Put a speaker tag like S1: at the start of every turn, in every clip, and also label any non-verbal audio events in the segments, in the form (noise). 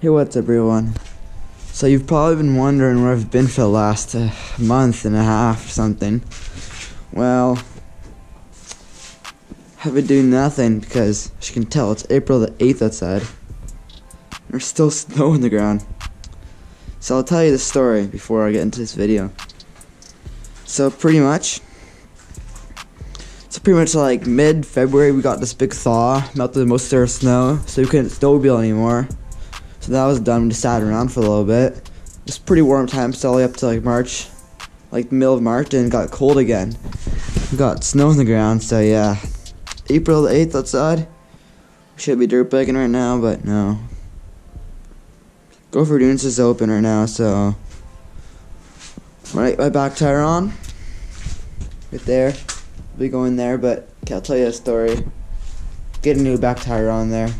S1: Hey, what's up, everyone? So you've probably been wondering where I've been for the last uh, month and a half or something. Well, I've been doing nothing because, as you can tell, it's April the 8th outside. There's still (laughs) snow on the ground. So I'll tell you the story before I get into this video. So pretty much, so pretty much like mid-February we got this big thaw, melted most of our snow, so we couldn't snowmobile anymore. That was done. We just sat around for a little bit. It's pretty warm time still up to like March, like middle of March, and got cold again. We got snow on the ground, so yeah. April the 8th outside. Should be dirt biking right now, but no. Gopher Dunes is open right now, so. Right, my back tire on. Right there. Be going there, but okay, I'll tell you a story. Get a new back tire on there.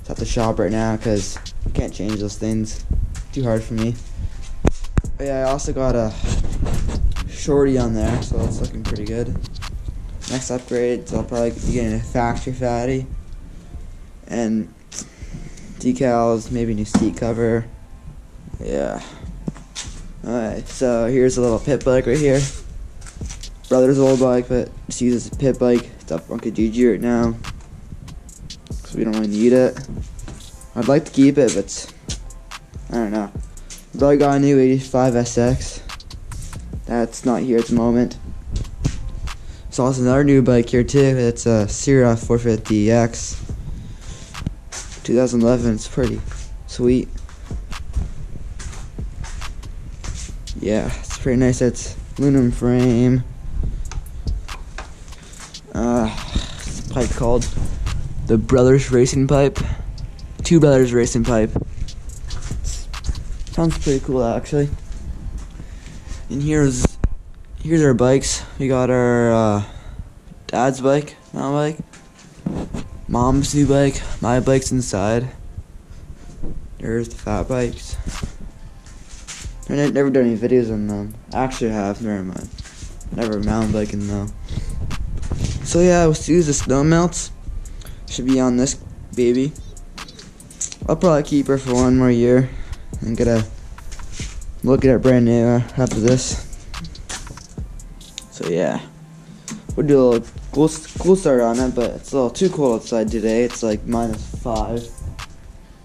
S1: It's at the shop right now because can't change those things. Too hard for me. But yeah, I also got a shorty on there, so that's looking pretty good. Next upgrade, so I'll probably be getting a factory fatty. And decals, maybe new seat cover. Yeah. Alright, so here's a little pit bike right here. Brother's old bike, but just use as a pit bike. It's up on Kijiji right now. So we don't really need it. I'd like to keep it, but I don't know. But I got a new 85 SX. That's not here at the moment. So also another new bike here too. It's a CRF450X. 2011. It's pretty sweet. Yeah, it's pretty nice. It's aluminum frame. Uh, pipe called the Brothers Racing Pipe. Two Brothers Racing Pipe. Sounds pretty cool actually. And here's here's our bikes. We got our uh, dad's bike, my bike, mom's new bike, my bike's inside. There's the fat bikes. I've never done any videos on them. Actually, I have. Never mind. Never mountain biking though. So yeah, let's use the snow melts. Should be on this baby. I'll probably keep her for one more year and get a look at it brand new after this. So yeah, we'll do a little cool, cool start on it, but it's a little too cold outside today. It's like minus five.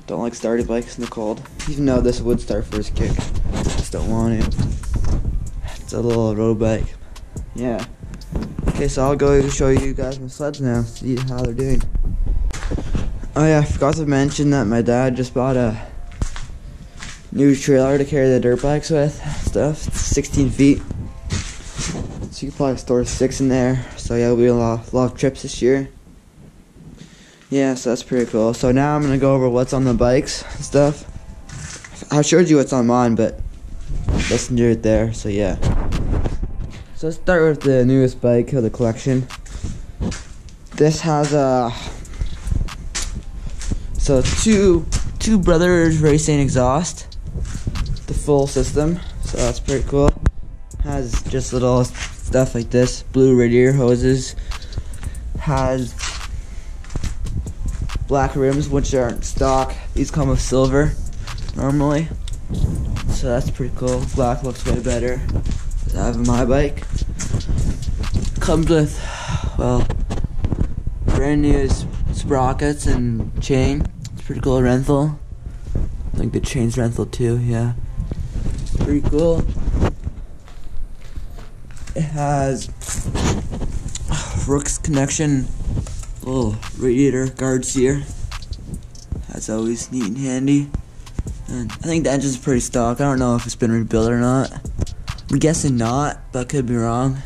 S1: Don't like starting bikes in the cold, even though this would start first kick. Just don't want it. It's a little road bike. Yeah. Okay, so I'll go show you guys my sleds now. See how they're doing. Oh yeah, I forgot to mention that my dad just bought a new trailer to carry the dirt bikes with. Stuff. It's 16 feet. So you can probably store six in there. So yeah, we'll be a lot, a lot of trips this year. Yeah, so that's pretty cool. So now I'm gonna go over what's on the bikes and stuff. I showed you what's on mine, but listen to it there. So yeah. So let's start with the newest bike of the collection. This has a so two two brothers racing exhaust, the full system. So that's pretty cool. Has just little stuff like this, blue radiator hoses. Has black rims, which aren't stock. These come with silver normally. So that's pretty cool. Black looks way better. I have my bike. Comes with, well, brand new sprockets and chain. Pretty cool Renthal. I think the chain's Renthal too, yeah. Pretty cool. It has Works Connection little radiator guards here. That's always neat and handy. And I think the engine's pretty stock. I don't know if it's been rebuilt or not. I'm guessing not, but could be wrong.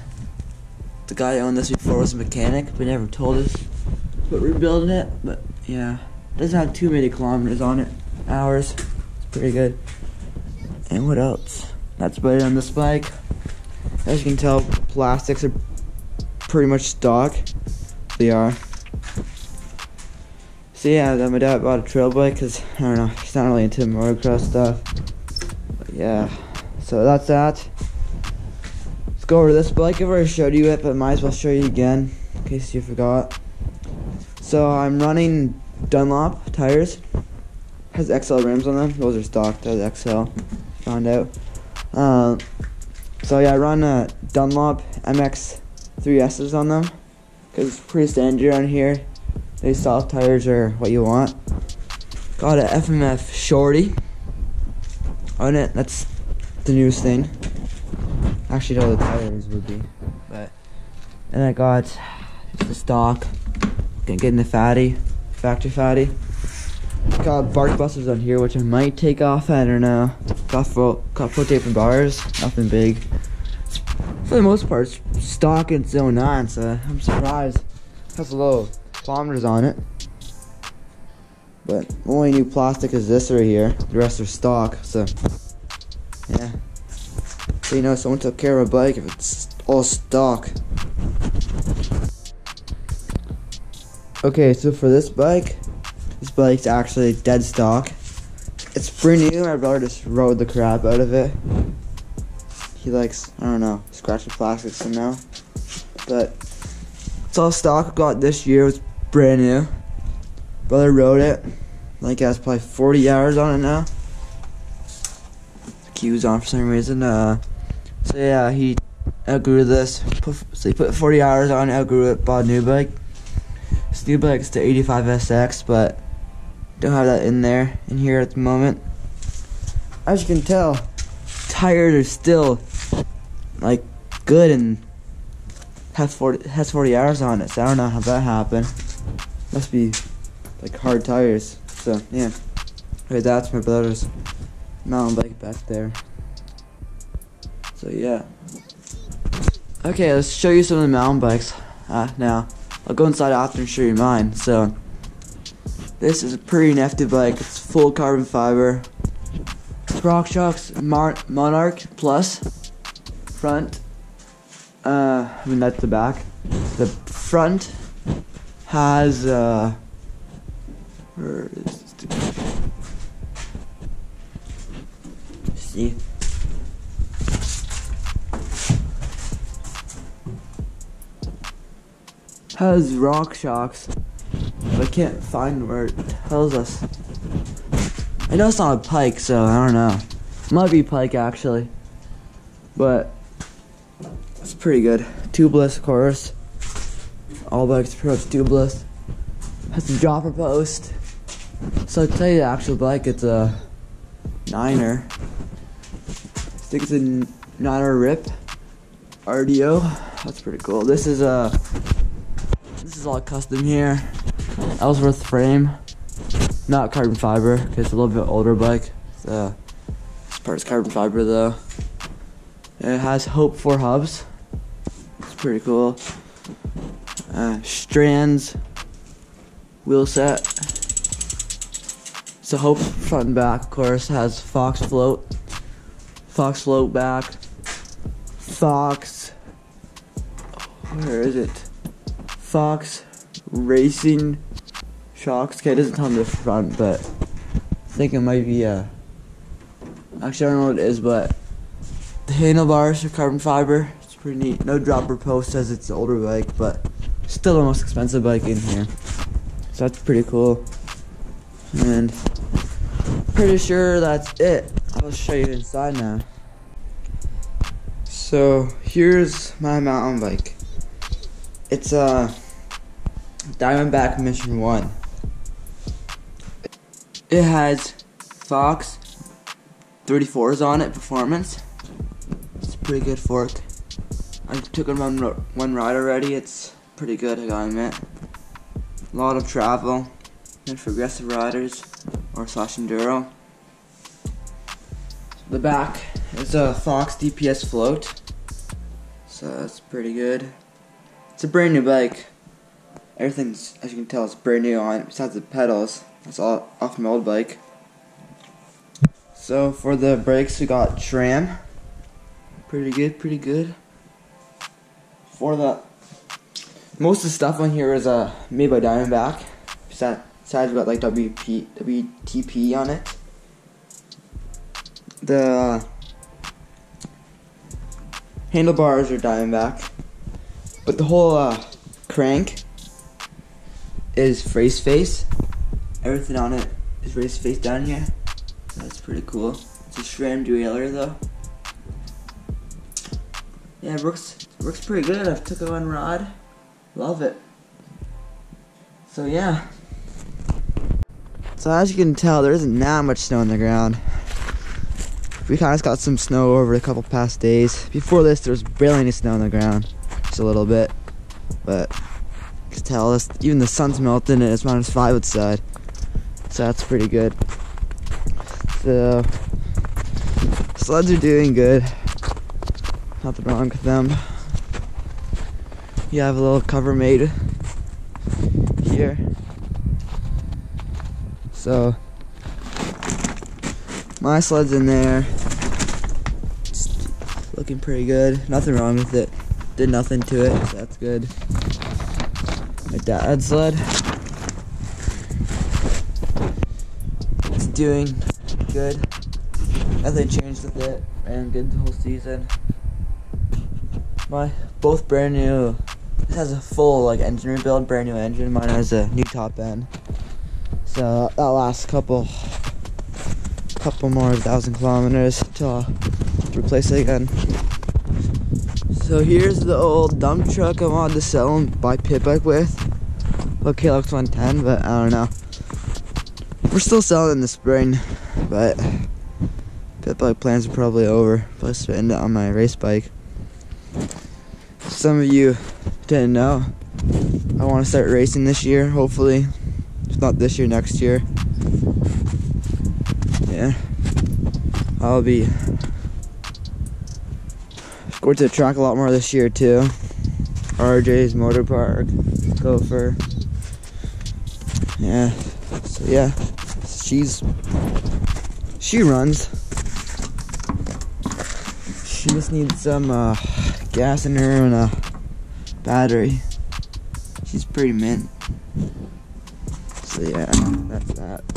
S1: The guy who owned this before was a mechanic, but never told us But rebuilding it. But yeah, doesn't have too many kilometers on it. Hours. It's pretty good. And what else? That's it on this bike. As you can tell, plastics are pretty much stock. They are. So yeah, my dad bought a trail bike because, I don't know, he's not really into motocross stuff. But yeah, so that's that. Let's go over this bike. I've already showed you it, but might as well show you again in case you forgot. So I'm running Dunlop tires. has XL rims on them. Those are stock. That's XL. Found out. Um, so yeah, I run a Dunlop MX 3Ss on them because it's pretty standard around here. These soft tires are what you want. Got a FMF Shorty on it. That's the newest thing. Actually, all the tires would be, but and I got the stock. Getting the fatty, factory fatty. Got bark busters on here, which I might take off. I don't know. Got full, got full tape and bars. Nothing big. For the most part, stock in zone 9, so I'm surprised. Has a little kilometers on it. But only new plastic is this right here. The rest are stock, so yeah. So you know, someone took care of a bike if it's all stock. Okay, so for this bike, this bike's actually dead stock. It's pretty new. My brother just rode the crap out of it. He likes, I don't know, scratch the plastic somehow. But it's all stock. I Got this year. It's brand new. Brother rode it. Like has probably 40 hours on it now. The key was on for some reason. Uh, so yeah, he outgrew this. Put, so he put 40 hours on, outgrew it, bought a new bike. Bike's the 85SX, but don't have that in there in here at the moment. As you can tell, tires are still like good and has 40 has 40 hours on it. So I don't know how that happened. Must be like hard tires. So yeah. Okay, that's my brother's mountain bike back there. So yeah. Okay, let's show you some of the mountain bikes uh, now. I'll go inside after and show you mine. So this is a pretty nifty bike. It's full carbon fiber. RockShox Mar Monarch Plus front. Uh, I mean that's the back. The front has uh, where is this? See. Has RockShox I can't find where it tells us. I know it's not a pike, so I don't know. Might be pike actually, but it's pretty good. Tubeless, of course. All bikes pretty much tubeless. Has a dropper post. So I'll tell you the actual bike, it's a Niner. I think it's a Niner Rip RDO. That's pretty cool. This is a is all custom here. Ellsworth frame, not carbon fiber, because it's a little bit older bike. So, this part's carbon fiber though. it has Hope 4 hubs. It's pretty cool. Uh, Stan's, wheel set. So Hope front and back, of course, has Fox float, Fox float back, Fox. Where is it? Fox racing shocks. Okay, it doesn't tell me the front, but I think it might be a. Uh, actually, I don't know what it is, but the handlebars are carbon fiber. It's pretty neat. No dropper post as it's an older bike, but still the most expensive bike in here. So that's pretty cool. And pretty sure that's it. I'll show you inside now. So here's my mountain bike. It's a Diamondback Mission 1. It has Fox 34s on it, performance. It's a pretty good fork. I took it on one ride already. It's pretty good, I gotta admit. A lot of travel, and for aggressive riders or slash enduro. The back is a Fox DPS float, so that's pretty good. It's a brand new bike. Everything's, as you can tell, is brand new on it, besides the pedals. That's all off my old bike. So for the brakes, we got SRAM. Pretty good, pretty good. For the most of the stuff on here is uh made by Diamondback. Besides, we got like WP, WTB on it. The uh, handlebars are Diamondback, but the whole uh, crank is Face Face everything on it is Race Face down here. That's pretty cool. It's a SRAM derailleur though. Yeah, it works works pretty good. I've took it on rod. Love it. So yeah. So as you can tell, there isn't that much snow on the ground. We kind of got some snow over a couple past days. Before this, there was barely any snow on the ground, just a little bit. But can tell, this, even the sun's melting and it's minus five outside. So that's pretty good. So sleds are doing good. Nothing wrong with them. You have a little cover made here. So my sled's in there. It's looking pretty good. Nothing wrong with it. Did nothing to it, so that's good. Dad's sled. It's doing good. Nothing changed with it. and good the whole season. My both brand new. This has a full like engine rebuild, brand new engine. Mine has a new top end. So that last couple, couple more thousand kilometers I replace it again. So here's the old dump truck I wanted to sell and buy pit bike with. Okay, looks 110, but I don't know. We're still selling in the spring, but pit bike plans are probably over. Plus, spend it on my race bike. Some of you didn't know. I want to start racing this year, hopefully. If not this year, next year. Yeah. I'll be going to the track a lot more this year too. RJ's Motor Park, Gopher. Yeah. So yeah. She's she runs. She just needs some uh, gas in her and a battery. She's pretty mint. So yeah, that's that.